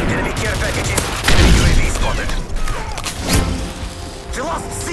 Enemy care packages. Enemy UAV spotted. We lost C.